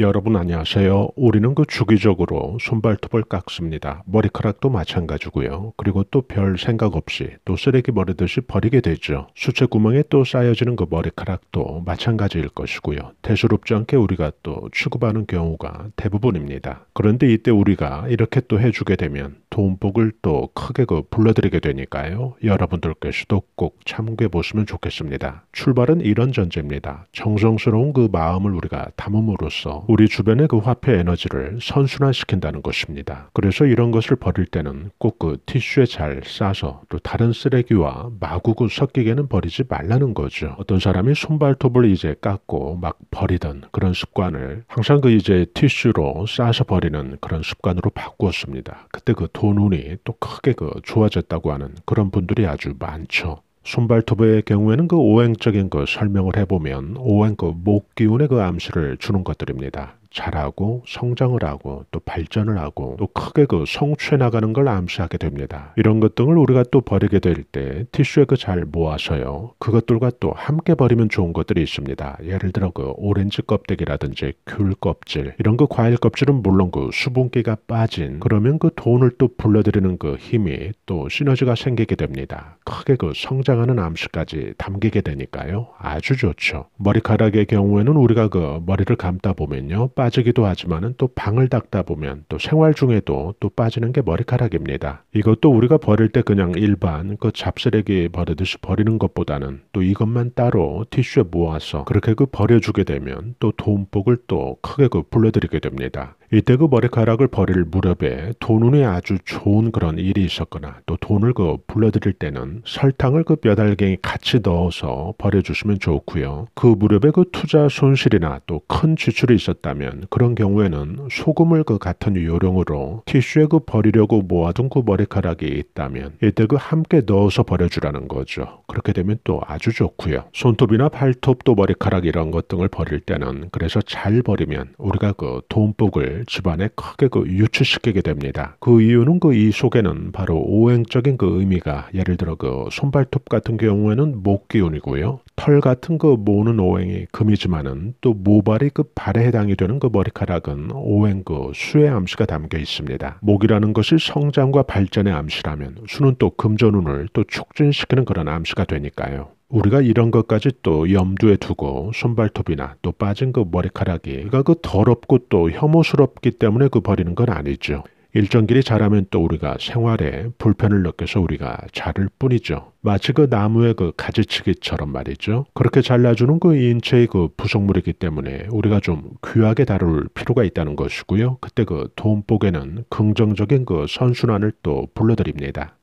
여러분 안녕하세요. 우리는 그 주기적으로 손발톱을 깎습니다. 머리카락도 마찬가지고요. 그리고 또 별 생각 없이 또 쓰레기 버리듯이 버리게 되죠. 수채 구멍에 또 쌓여지는 그 머리카락도 마찬가지일 것이고요. 대수롭지 않게 우리가 또 취급하는 경우가 대부분입니다. 그런데 이때 우리가 이렇게 또 해주게 되면 돈복을 또 크게 그 불러드리게 되니까요. 여러분들께서도 꼭 참고해 보시면 좋겠습니다. 출발은 이런 전제입니다. 정성스러운 그 마음을 우리가 담음으로써 우리 주변의 그 화폐 에너지를 선순환시킨다는 것입니다. 그래서 이런 것을 버릴 때는 꼭 그 티슈에 잘 싸서 또 다른 쓰레기와 마구 그 섞이게는 버리지 말라는 거죠. 어떤 사람이 손발톱을 이제 깎고 막 버리던 그런 습관을 항상 그 이제 티슈로 싸서 버리는 그런 습관으로 바꾸었습니다. 그때 그 돈 운이 또 크게 그 좋아졌다고 하는 그런 분들이 아주 많죠. 손발톱의 경우에는 그 오행적인 그 설명을 해보면 오행 그 목기운의 그 암시를 주는 것들입니다. 자라고 성장을 하고 또 발전을 하고 또 크게 그 성취해 나가는 걸 암시하게 됩니다. 이런 것 등을 우리가 또 버리게 될 때 티슈에 그 잘 모아서요. 그것들과 또 함께 버리면 좋은 것들이 있습니다. 예를 들어 그 오렌지 껍데기라든지 귤 껍질 이런 그 과일 껍질은 물론 그 수분기가 빠진 그러면 그 돈을 또 불러들이는 그 힘이 또 시너지가 생기게 됩니다. 크게 그 성장하는 암시까지 담기게 되니까요. 아주 좋죠. 머리카락의 경우에는 우리가 그 머리를 감다 보면요. 빠지기도 하지만은 또 방을 닦다 보면 또 생활 중에도 또 빠지는 게 머리카락입니다. 이것도 우리가 버릴 때 그냥 일반 그 잡쓰레기 버리듯이 버리는 것보다는 또 이것만 따로 티슈에 모아서 그렇게 그 버려주게 되면 또 돈복을 또 크게 그 불러들이게 됩니다. 이때 그 머리카락을 버릴 무렵에 돈운이 아주 좋은 그런 일이 있었거나 또 돈을 그 불러들일 때는 설탕을 그몇 알갱이 같이 넣어서 버려주시면 좋고요. 그 무렵에 그 투자 손실이나 또 큰 지출이 있었다면 그런 경우에는 소금을 그 같은 요령으로 티슈에 그 버리려고 모아둔 그 머리카락이 있다면 이때 그 함께 넣어서 버려주라는 거죠. 그렇게 되면 또 아주 좋고요. 손톱이나 발톱 또 머리카락 이런 것 등을 버릴 때는 그래서 잘 버리면 우리가 그 돈복을 집안에 크게 그 유출시키게 됩니다. 그 이유는 그 이 속에는 바로 오행적인 그 의미가 예를 들어 그 손발톱 같은 경우에는 목 기운이고요. 털 같은 그 모는 오행이 금이지만은 또 모발이 그 발에 해당이 되는 그 머리카락은 오행 그 수의 암시가 담겨 있습니다. 목이라는 것이 성장과 발전의 암시라면 수는 또 금전운을 또 촉진시키는 그런 암시가 되니까요. 우리가 이런 것까지 또 염두에 두고 손발톱이나 또 빠진 그 머리카락이 그가 그 더럽고 또 혐오스럽기 때문에 그 버리는 건 아니죠. 일정 길이 자라면 또 우리가 생활에 불편을 느껴서 우리가 자를 뿐이죠. 마치 그 나무의 그 가지치기처럼 말이죠. 그렇게 잘라주는 그 인체의 그 부속물이기 때문에 우리가 좀 귀하게 다룰 필요가 있다는 것이고요. 그때 그 돈복에는 긍정적인 그 선순환을 또 불러드립니다.